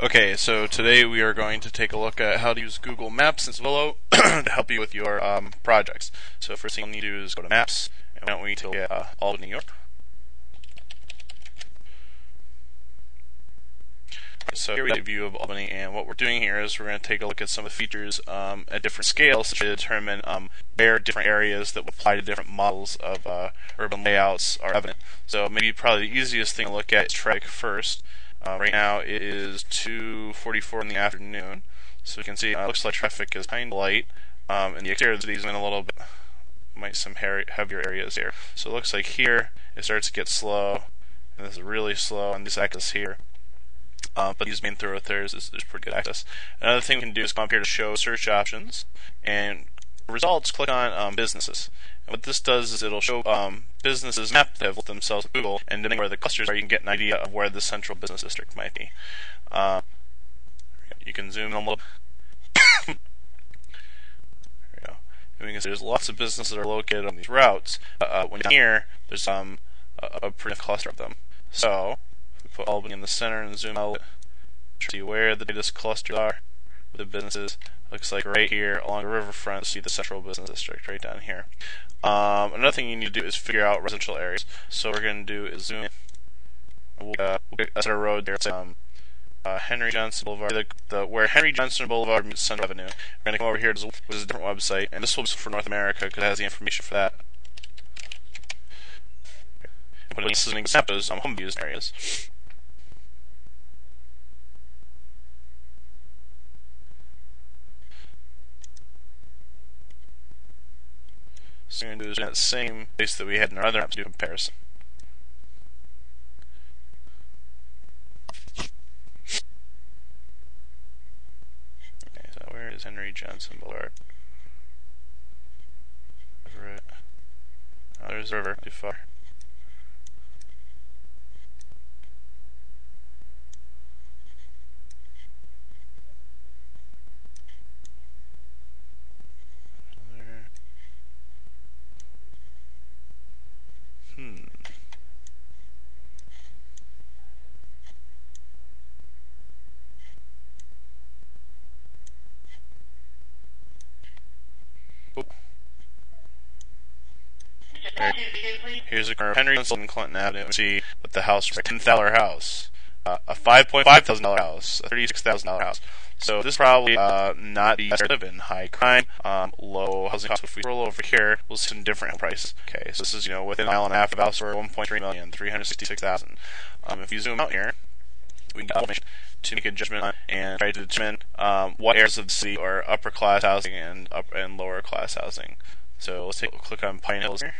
Okay, so today we are going to take a look at how to use Google Maps and Zillow to help you with your um, projects. So first thing you'll need to do is go to Maps, and why don't we to uh, Albany, New York. So here we have a view of Albany, and what we're doing here is we're going to take a look at some of the features um, at different scales to determine um, where different areas that apply to different models of uh, urban layouts are evident. So maybe probably the easiest thing to look at is traffic first. Uh, right now it is 2:44 in the afternoon, so you can see uh, it looks like traffic is kind of light, um, and the exterior of the city is in a little bit, might some heavier areas here. So it looks like here it starts to get slow, and this is really slow on this axis here. Uh, but these main thoroughfares is, is pretty good access. Another thing we can do is come up here to show search options, and results, click on um, businesses. And what this does is it'll show um, businesses map that have themselves Google, and depending where the clusters are, you can get an idea of where the central business district might be. Uh, you can zoom in a little. there we go. And we can see there's lots of businesses that are located on these routes. Uh, uh when you're here, there's um, a, a pretty cluster of them. So, we put Albany in the center and zoom out to see where the biggest clusters are the businesses. Looks like right here along the riverfront, see the central business district right down here. Um, another thing you need to do is figure out residential areas. So what we're going to do is zoom in. We'll, uh, we'll get a road there. Um, uh, Henry Johnson Boulevard, the, the, where Henry Johnson Boulevard meets Central Avenue. We're going to come over here to which is a different website, and this will be for North America because it has the information for that. But this is an example of some home views areas. Going to that same place that we had in our other apps do comparison. Okay, so where is Henry Johnson Boulevard? Everett. Oh, there's the river, too far. Here's a corner of Henry and Clinton Avenue. See the house ten thousand house, uh, a five point five thousand dollar house, a thirty six thousand dollar house. So this probably uh, not to live in. High crime, um, low housing costs. If we roll over here, we'll see some different prices. Okay, so this is you know within a mile and a half of house for one point three million, three hundred sixty six thousand. Um, if you zoom out here, we can get to make a judgment on and try to determine um, what areas of the city are upper class housing and upper and lower class housing. So let's take click on Pine Hills here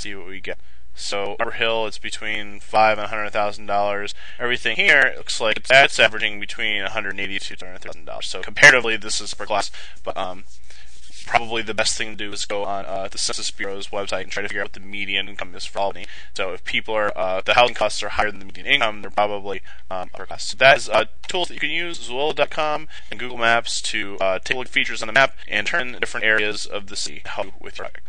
see what we get. So Upper Hill, it's between five and hundred thousand dollars. Everything here looks like that's averaging between one hundred eighty to two hundred thousand dollars. So comparatively, this is upper class, but um, probably the best thing to do is go on uh, the Census Bureau's website and try to figure out what the median income is for Albany. So if people are uh, the housing costs are higher than the median income, they're probably um, upper class. So that is uh, tools that you can use, Zillow.com and Google Maps to uh, take a look at features on the map and turn different areas of the city help with your project.